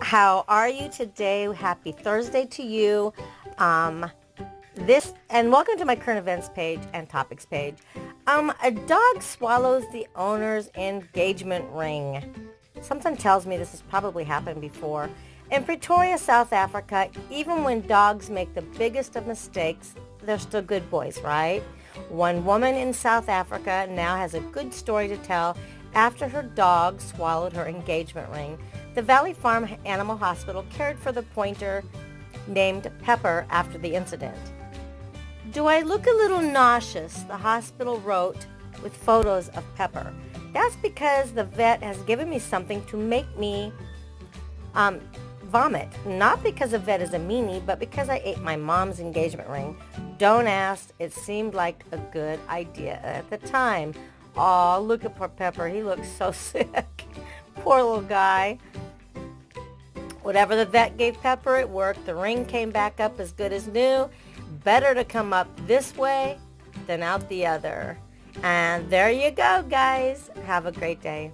How are you today? Happy Thursday to you. Um, this and welcome to my current events page and topics page. Um, a dog swallows the owner's engagement ring. Something tells me this has probably happened before. In Pretoria, South Africa, even when dogs make the biggest of mistakes, they're still good boys, right? One woman in South Africa now has a good story to tell after her dog swallowed her engagement ring. The Valley Farm Animal Hospital cared for the pointer named Pepper after the incident. Do I look a little nauseous? The hospital wrote with photos of Pepper. That's because the vet has given me something to make me um, vomit. Not because the vet is a meanie, but because I ate my mom's engagement ring. Don't ask. It seemed like a good idea at the time. Aw, look at poor Pepper. He looks so sick. poor little guy. Whatever the vet gave Pepper, it worked. The ring came back up as good as new. Better to come up this way than out the other. And there you go, guys. Have a great day.